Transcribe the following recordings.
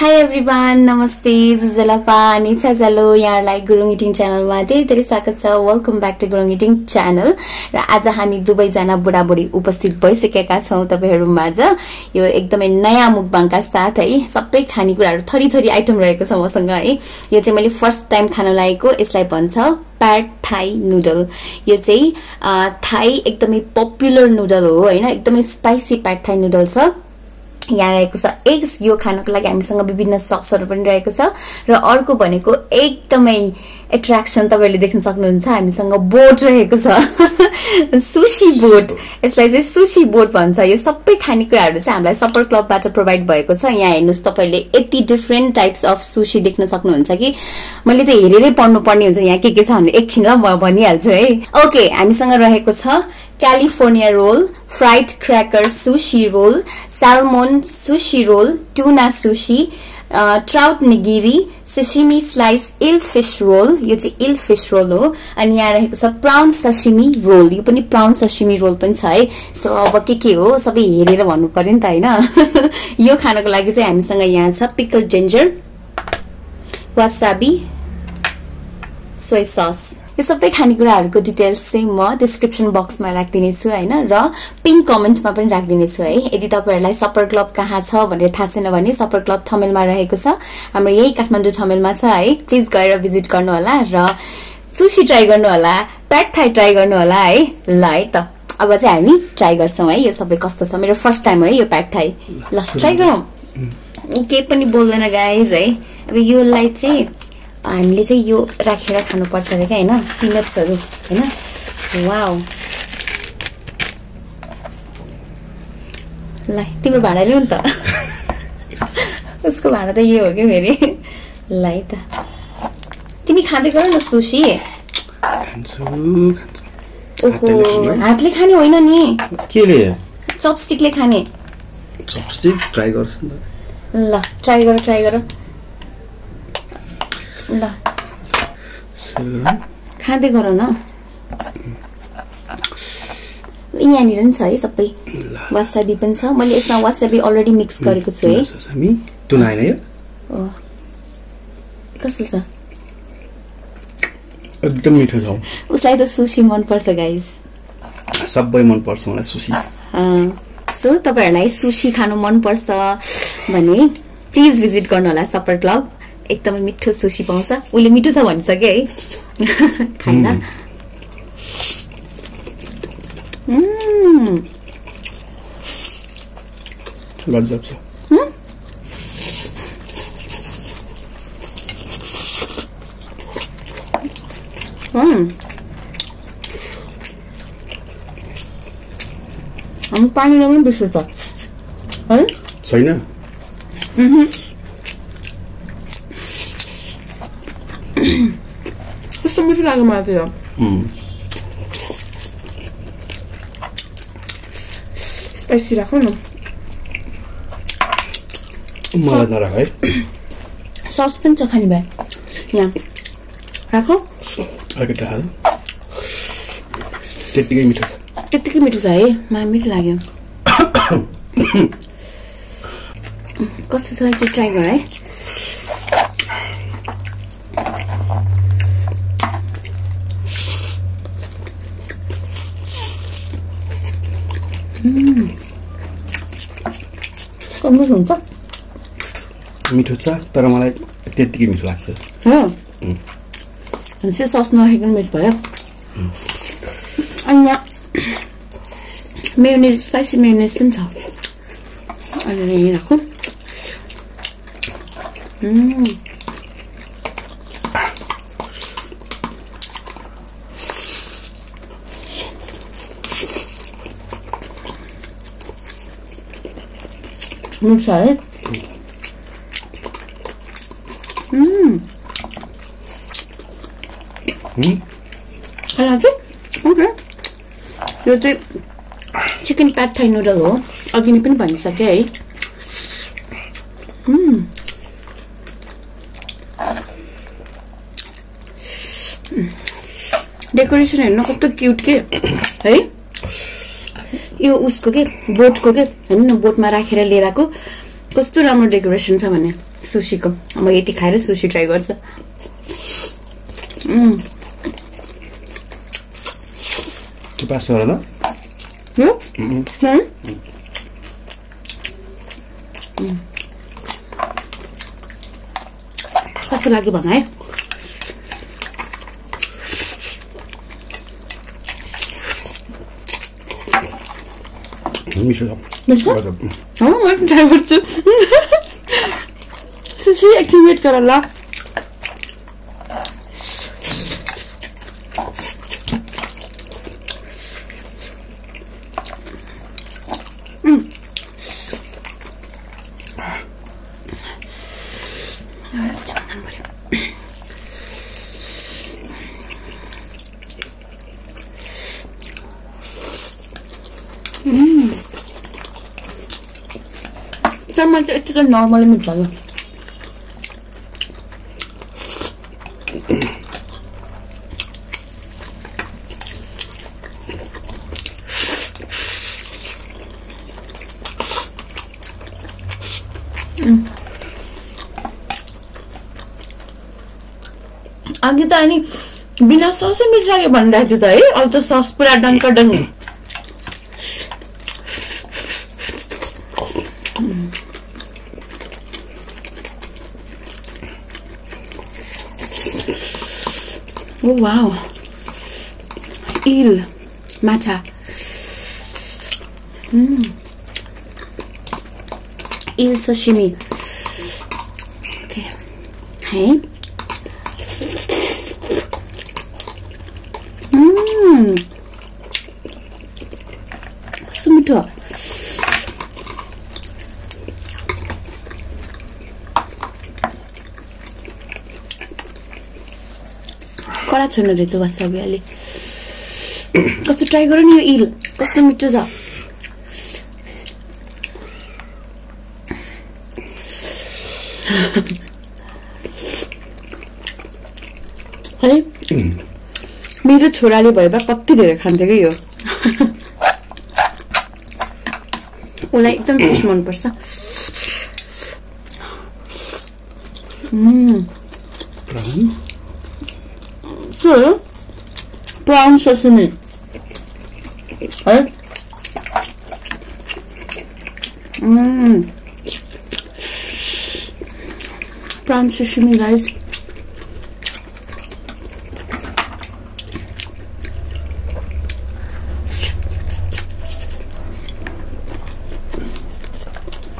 High every one नमस्ते जुजलापा अनि छाजालो यहाँलाई गुरुङ इटिङ च्यानलमा धेरै धेरै स्वागत छ welcome back to Gurung eating channel र आज हामी दुवैजना बुढाबुढी उपस्थित भइसकेका छौँ तपाईँहरू माझ। यो एकदमै नयाँ मुखबाङका साथ है सबै खानेकुराहरू थरी थरी आइटम रहेको छ मसँग है। यो चाहिँ मैले फर्स्ट टाइम खान लागेको यसलाई भन्छ प्याड थाई नुडल यो चाहिँ थाई एकदमै पपुलर नुडल हो होइन? एकदमै स्पाइसी प्याड थाई नुडल छ। यहाँ रहेको छ। एग्स यो खानको लागि हामीसँग विभिन्न सक्सहरू पनि रहेको छ र अर्को भनेको एकदमै एट्र्याक्सन तपाईँले देख्न सक्नुहुन्छ हामीसँग बोट रहेको छ। सुशी बोट। यसलाई चाहिँ सुशी बोट भन्छ। यो सबै खानेकुराहरू चाहिँ हामीलाई सपर क्लबबाट प्रोभाइड भएको छ। यहाँ हेर्नुहोस् तपाईँले यति डिफ्रेन्ट टाइप्स अफ सुशी देख्न सक्नुहुन्छ कि। मैले त हेरेरै पढ्नु पर्ने हुन्छ। यहाँ के के छ भने एकछिन ल म भनिहाल्छु है। ओके हामीसँग रहेको छ California roll fried cracker sushi roll salmon sushi roll tuna sushi trout nigiri sashimi slice eel fish roll यो चाहिँ इल फिस रोल हो अनि यहाँ रहेको छ प्राउन ससिमी रोल यो पनि प्राउन ससिमी रोल पनि छ है। सो अब के के हो सबै हेरेर भन्नु पर्यो नि त होइन। यो खानको लागि चाहिँ हामीसँग यहाँ छ pickle ginger wasabi soy sauce. यो सबै खानेकुराहरूको डिटेल्स चाहिँ म डिस्क्रिप्सन बक्समा राखिदिनेछु होइन? र पिङ्क कमेन्टमा पनि राखिदिनेछु है? यदि तपाईँहरूलाई सपर क्लब कहाँ छ भनेर थाहा छैन भने सपर क्लब ठमेलमा रहेको छ। हाम्रो यही काठमाडौँ ठमेलमा छ है? प्लिज गएर भिजिट गर्नु होला र सुसी ट्राई गर्नु होला प्याट थाई ट्राई गर्नु होला है? ल है त। अब चाहिँ हामी ट्राई गर्छौँ है? यो सबै कस्तो छ? मेरो फर्स्ट टाइम है यो प्याट थाई ल ट्राई गरौँ। केही पनि बोल्दैन गाइज है? अब योलाई चाहिँ हामीले चाहिँ यो राखेर खानुपर्छ अरे क्या होइन? पिनट्सहरू होइन? वाउ ल तिम्रो भाडा लिउ नि त। उसको भाडा त यो हो कि फेरि? ल है त। तिमी खाँदै गर न सुसी ओहो हातले खाने होइन नि। केले? चपस्टिकले खाने। चपस्टिक ट्राई गर्छु ल ट्राई गर ट्राई गर। ल खाँदै गर न यहाँनिर नि छ है सबै वासाबी पनि छ मैले यसमा वासाबी अलरेडी मिक्स गरेको छु है कस्तो छ एकदम मिठो छ उसलाई त सुसी मनपर्छ गाइज सबै मनपर्छ मलाई सुसी सो तपाईँहरूलाई सुसी खानु मनपर्छ भने प्लिज भिजिट गर्नु होला सपर क्लब एकदमै मिठो सुसी पाउँछ। उसले मिठो छ भनिसक्यो है। छ। हामी पानीले पनि बेसी छ है? छैन। मिठो लाग्यो मलाई त यो स्पाइसी राख न मलाई नराख है सस पनि छ खाने भए यहाँ राख त्यत्तिकै मिठो छ त्यत्तिकै मिठो छ है मलाई मिठो लाग्यो कस्तो छ चाहिँ ट्राई गर है कस्तो हुन्छ मिठो छ तर मलाई त्यत्तिकै मिठो लाग्छ। हो? भनेपछि सस नराखेको मिठो भयो। अनि यहाँ मेयोनिज स्पाइसी मेयोनिज पनि छ। अनि यहीँ राखौँ। मिठो छ है खाना चाहिँ ओके यो चाहिँ चिकन प्याट थाई नुडल हो अघि नै पनि भनिसकेँ है डेकोरेसन हेर्नु कस्तो क्युट के है यो उसको के बोटको के हेर्नु न बोटमा राखेर लिएर आएको। कस्तो राम्रो डेकोरेसन छ भने सुसीको म यति खाएर सुसी ट्राई गर्छु. कस्तो लाग्यो भन है? मिठो छ मिठो छ? म ट्राई गर्छु सुसी एकछिन वेट गर ल यतिकै नर्मलै मिठो लाग्यो अघि त बिना ससै लाग्यो भनिरहेको थियो त है अहिले त सस पुरा dunk dunk Oh wow. Il matcha. Mm. Il sashimi. Okay. Hey. Mmm. Sumitoa. कडा छैन रहेछ वासाबी अलि कस्तो ट्राई गर नि यो इल कस्तो मिठो छ है मेरो छोराले भयो भए कति धेरै खान्थ्यो कि यो उसलाई एकदम फिस मनपर्छ 있어요? 브라운 세시미. 에? 음. 브라운 세스미, guys.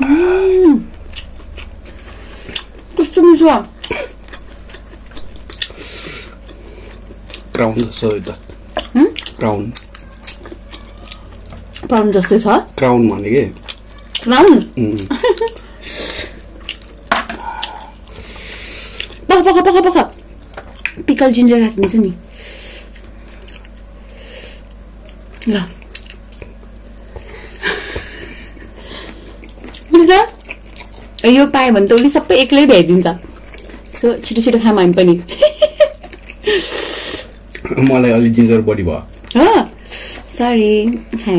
음. 좋아. क्राउन जस्तो क्राउन प्राउन जस्तै छ क्राउन भने के उम्, पख पख पख पख पिकल जिन्जर राखिदिन्छ नि ल यो पायो भने त उसले सबै एक्लै भ्याइदिन्छ। सो छिटो छिटो खाम हामी पनि। मलाई अलिक जिन्जर बढी भयो। हो? सरी है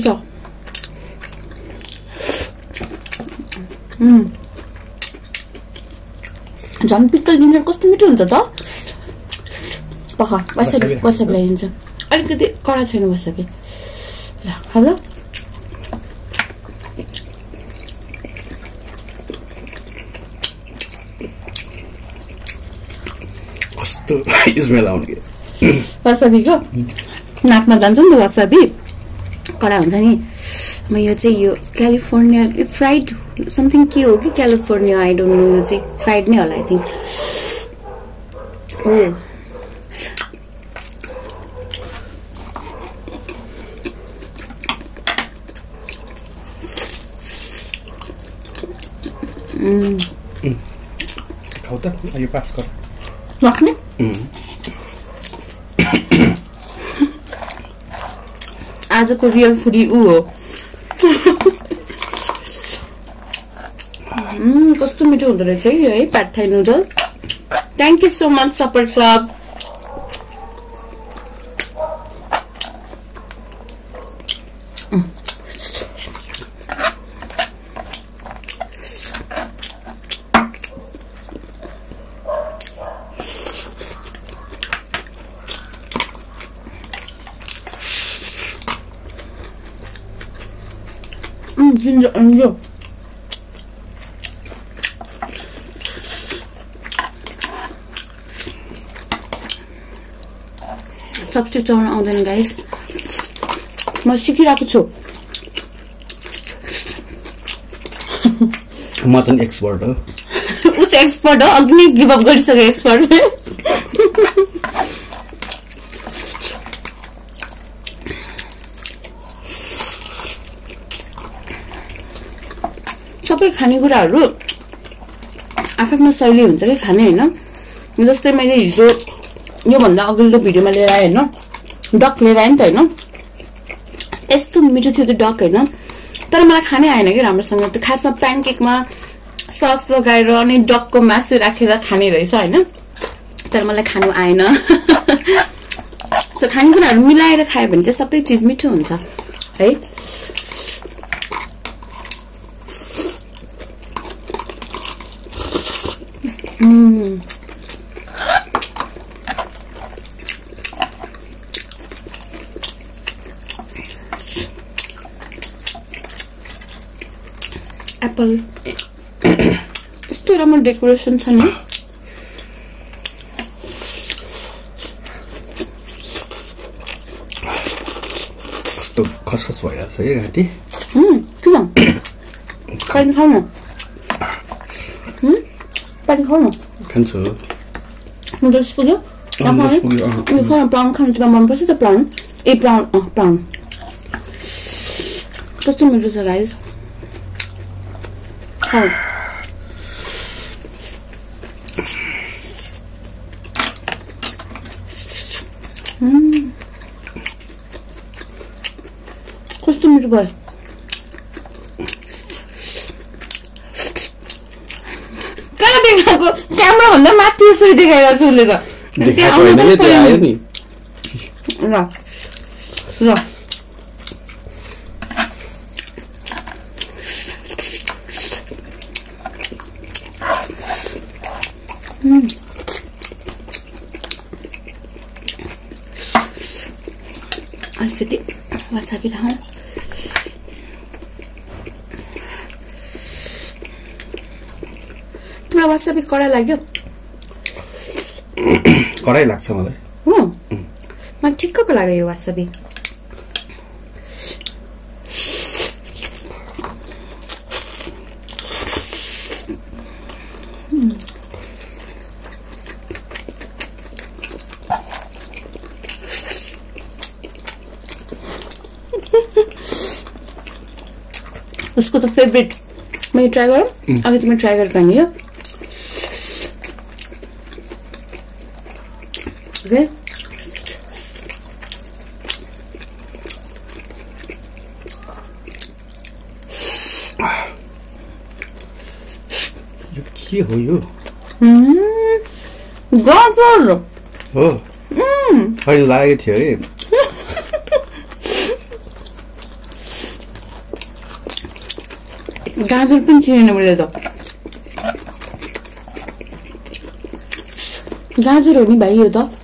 छ। झन् पिक्कल जिन्जर कस्तो मिठो हुन्छ त? पख वसाबी वसाबी लगाइदिन्छ अलिकति कडा छैन वसाबी ल खाँदा कस्तो? स्मेल आउने कि? वसाबीको नाकमा जान्छ नि त वसाबी कडा हुन्छ नि। म यो चाहिँ यो क्यालिफोर्निया फ्राइड समथिङ के हो कि क्यालिफोर्निया आई डोन्ट नो यो चाहिँ फ्राइड नै होला आई थिङ्क खाऊ त यो पास गर राख्ने आजको रियल फुडी ऊ हो कस्तो मिठो हुँदो रहेछ है यो है pad thai noodle thank you so much support club 음, 진짜 안겨. Chopstick चलाउन आउँदैन गाइस म सिकिरहेको छु म चाहिँ एक्सपर्ट हो ऊ चाहिँ एक्सपर्ट हो अघि नै गिभअप गरिसक्यो एक्सपर्ट सबै खानेकुराहरू आफ्नो शैली हुन्छ कि खाने होइन? जस्तै मैले हिजो योभन्दा अघिल्लो भिडियोमा लिएर आएँ होइन? डक लिएर आएँ नि त होइन? यस्तो मिठो थियो त्यो डक होइन? तर मलाई खानै आएन कि राम्रोसँग। त्यो खासमा प्यानकेकमा सस लगाएर अनि डकको मासु राखेर खाने रहेछ होइन? तर मलाई खानु आएन। सो खानेकुराहरू मिलाएर खायो भने चाहिँ सबै चिज मिठो हुन्छ है? एप्पल यस्तो राम्रो डेकोरेसन छ नि खसखस भइरहेको छ है घाँटी किन न उम्, पानी खाऊ न खान्छु नुडल्स पुग्यो प्राउन खानु तिमीलाई मनपर्छ त प्राउन ए प्राउन अँ प्राउन कस्तो मिठो छ गाइज खाऊ उम्. कस्तो मिठो भयो भन्दा माथि यसरी देखाइरहेको छु उसले त। ल. अलिकति वसाबी राखौँ तिमीलाई वसाबी कडा लाग्यो। कराई लाग्छ मलाई। हो। मलाई ठिक्कको लाग्यो यो वासाबी। उसको तो फेभरेट। मैले ट्राई गरौँ। अघि तिमी ट्राई गरेर नि यो ओके यो के हो यो गाजर हो अहिले लागेको थियो है गाजर पनि चिनेन मैले त गाजर हो नि भाइ यो त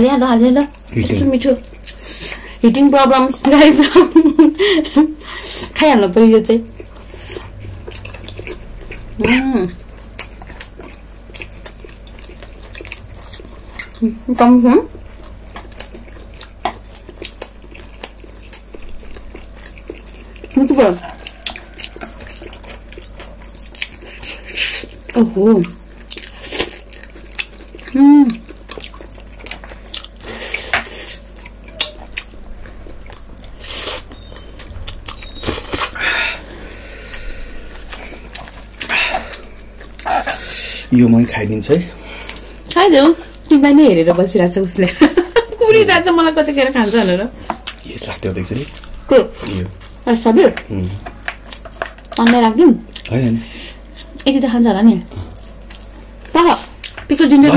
हालिहाल हालिहाल मिठो हिटिङ प्रब्लम्स गाइज खाइहाल्नु पऱ्यो यो चाहिँ. कम? मिठो भयो ओहो यो मै खाइदिन्छ है। खाइदेऊ। नै हेरेर बसिरहेको छ उसले। कुरिरहेको छ मलाई कतिखेर खान्छ भनेर। नि के यो। सबै उम्, अन्डा राखिदिउँ? होइन नि यति त खान्छ होला नि। पख पिकल जिन्जर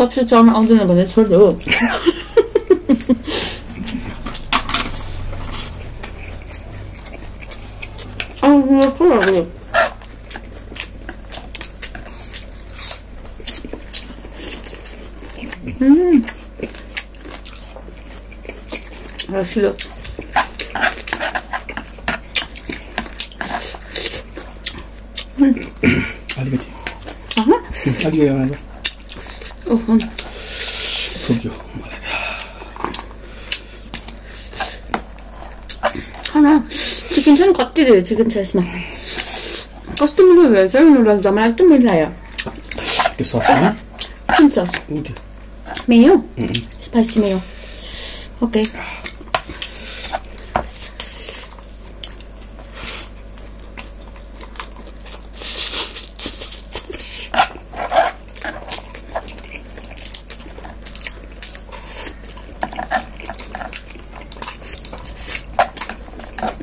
찹쌀처럼 얻는 건데 저도 아 그래 그래 그래 음 맛있어 알리가리 아하? 알리가리 하나 होइन, राख्ने होइन। ल राखेर सबसे चढ्न आउँदैन भने छोडिदेऊ अँ, कस्तो लाग्यो? रसिलो अलिकति अहँ, अलिकति आउँदा ओहो, पुग्यो मलाई त खान चिकन छ नि कति धेरै चिकन छ यसमा कस्तो मिठो रहेछ है नुडल्स मलाई एकदम मिठो लाग्यो त्यो ससमा कुन सस उठ्यो मेयो स्पाइसी मेयो ओके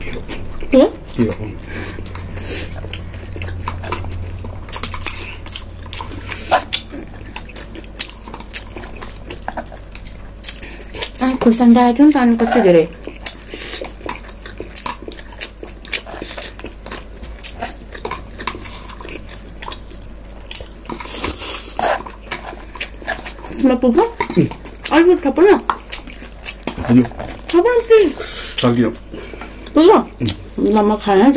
पिरो के पिरो उम्, खुर्सानी राखेको थियो नि त अनि कति धेरै ल पुग्छ अलिक थप न पुग्यो थप न प्लिज सकियो पुग्छ ल म खाएन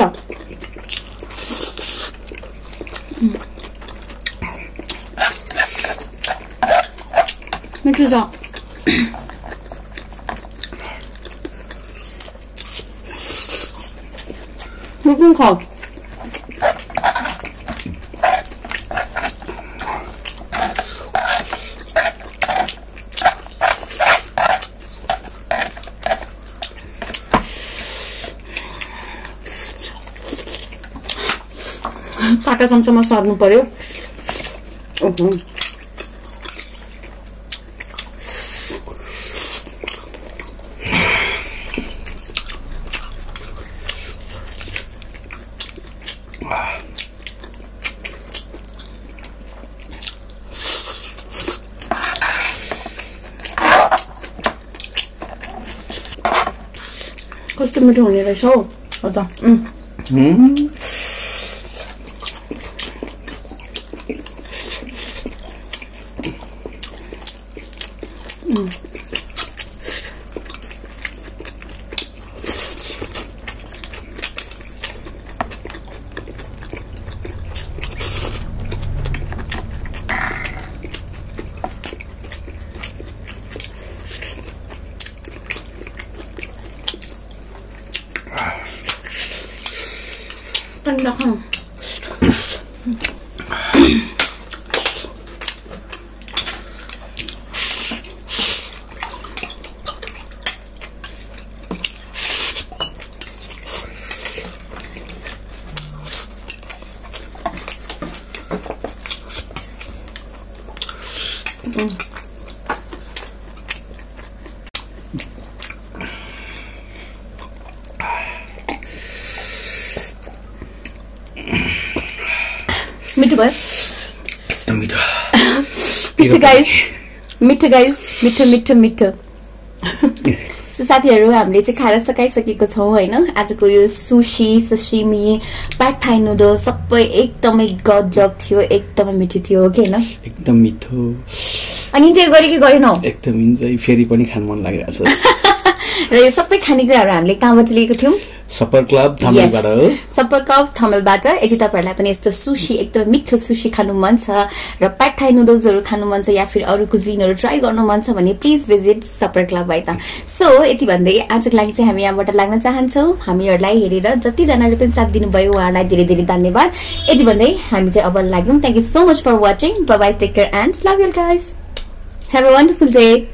त मिठो छ Looking cold. काटा चम्चामा सर्नु पर्यो ओहो कस्तो मिठो हुने रहेछ हौ हो त उम्, उम्, अन्डा खाऊ मिठो भयो एकदम मिठो मिठो गाइस मिठो गाइस मिठो मिठो मिठो सो साथीहरू हामीले चाहिँ खाएर सकाइसकेको छौँ होइन आजको यो सुसी ससिमी प्याट थाई नुडल सबै एकदमै गजब थियो एकदमै मिठो थियो हो कि होइन एकदम मिठो अनि इन्जोय गरेँ कि गरेनौ एकदम इन्जोय फेरि पनि खानु मन लागिरहेको छ र यो सबै खानेकुराहरू हामीले कहाँबाट लिएको थियौँ सपर क्लब थामेलबाट हो। सपर कप थमेलबाट यदि तपाईँहरूलाई पनि यस्तो सुसी एकदम मिठो सुसी खानु मन छ र प्याठाई नुडल्सहरू खानु मन छ या फिर अरू कुजिनहरू ट्राई गर्नु मन छ भने प्लिज भिजिट सपर क्लब है त सो यति भन्दै आजको लागि चाहिँ हामी यहाँबाट लाग्न चाहन्छौँ। हामीहरूलाई हेरेर जतिजनाले पनि साथ दिनुभयो उहाँहरूलाई धेरै धेरै धन्यवाद। यति भन्दै हामी चाहिँ अब लाग्यौँ। Thank you so much for watching bye take care and love you guys have a wonderful day